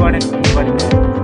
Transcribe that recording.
important, but